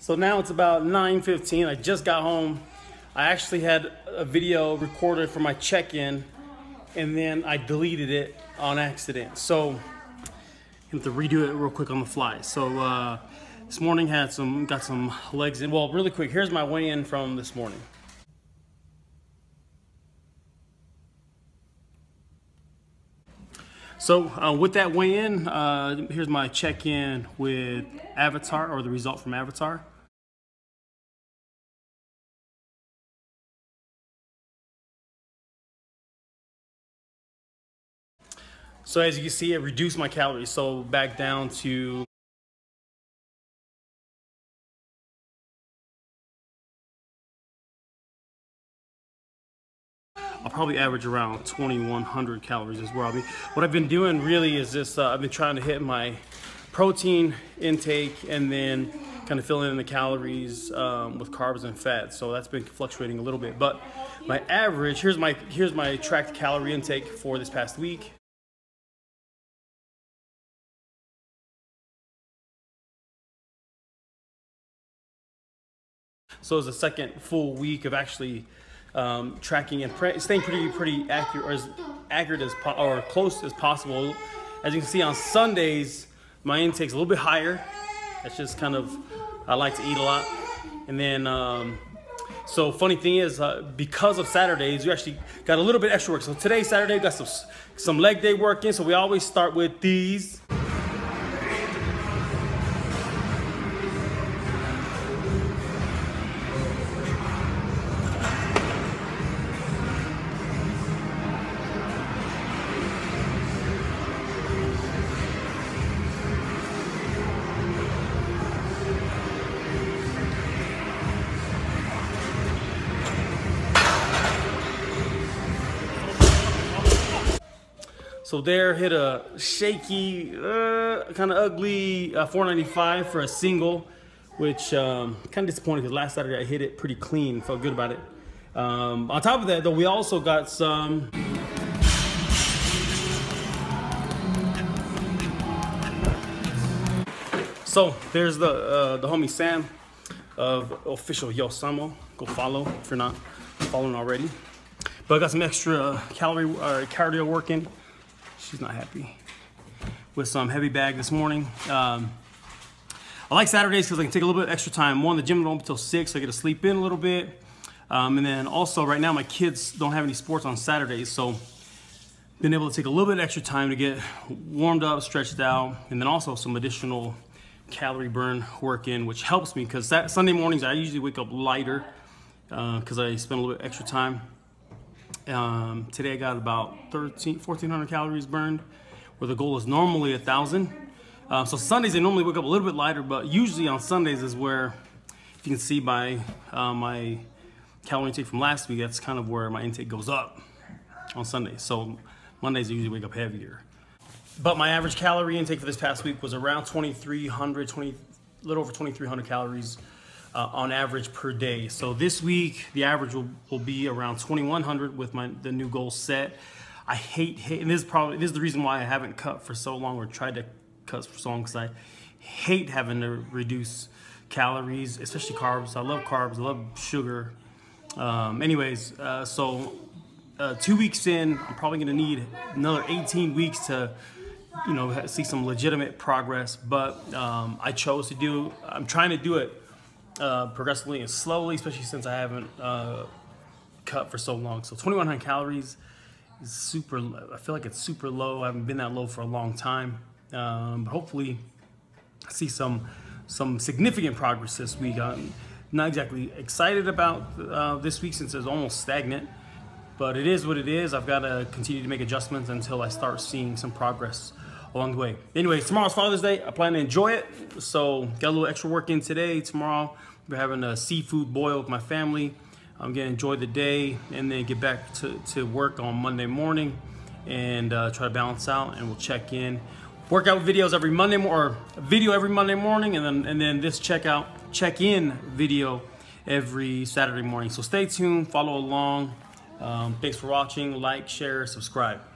So now it's about 9.15. I just got home. I actually had a video recorded for my check-in and then I deleted it on accident. So I have to redo it real quick on the fly. So uh, this morning had some, got some legs in. Well, really quick, here's my weigh-in from this morning. So uh, with that weigh-in, uh, here's my check-in with Avatar or the result from Avatar. So as you can see, it reduced my calories. So back down to I'll probably average around 2,100 calories is where I'll be. What I've been doing really is just, uh, I've been trying to hit my protein intake and then kind of filling in the calories um, with carbs and fats. So that's been fluctuating a little bit. But my average, here's my, here's my tracked calorie intake for this past week. So it was the second full week of actually um, tracking and pre staying pretty pretty accurate or as accurate as or close as possible. As you can see on Sundays, my intake's a little bit higher. That's just kind of I like to eat a lot, and then. Um, so funny thing is, uh, because of Saturdays, we actually got a little bit extra work. So today, Saturday, got some some leg day work in. So we always start with these. So there hit a shaky, uh, kind of ugly uh, 495 for a single, which um, kind of disappointed because last Saturday I hit it pretty clean, felt good about it. Um, on top of that though, we also got some So there's the uh, the homie Sam of official Yo Samo. Go follow if you're not following already. But I got some extra calorie or cardio working she's not happy with some heavy bag this morning. Um, I like Saturdays because I can take a little bit extra time. One, the gym don't open until 6, so I get to sleep in a little bit. Um, and then also, right now, my kids don't have any sports on Saturdays, so been able to take a little bit extra time to get warmed up, stretched out, and then also some additional calorie burn work in, which helps me because Sunday mornings I usually wake up lighter because uh, I spend a little bit extra time. Um, today I got about 13, 1,400 calories burned, where the goal is normally a 1,000. Uh, so Sundays I normally wake up a little bit lighter, but usually on Sundays is where, if you can see by uh, my calorie intake from last week, that's kind of where my intake goes up on Sundays. So Mondays I usually wake up heavier. But my average calorie intake for this past week was around 2,300, 20, a little over 2,300 calories uh, on average per day. So this week, the average will, will be around 2,100 with my the new goal set. I hate, hate, and this is probably, this is the reason why I haven't cut for so long or tried to cut for so long because I hate having to reduce calories, especially carbs. I love carbs, I love sugar. Um, anyways, uh, so uh, two weeks in, I'm probably gonna need another 18 weeks to you know, see some legitimate progress, but um, I chose to do, I'm trying to do it uh, progressively and slowly, especially since I haven't uh, cut for so long. So 2100 calories is super, I feel like it's super low. I haven't been that low for a long time. Um, but hopefully I see some, some significant progress this week. I'm not exactly excited about uh, this week since it's almost stagnant, but it is what it is. I've got to continue to make adjustments until I start seeing some progress along the way. Anyways, tomorrow's Father's Day. I plan to enjoy it. So got a little extra work in today. Tomorrow we're having a seafood boil with my family. I'm gonna enjoy the day and then get back to, to work on Monday morning and uh, try to balance out and we'll check in. Workout videos every Monday or video every Monday morning and then and then this checkout check-in video every Saturday morning. So stay tuned, follow along. Um, thanks for watching, like, share, subscribe.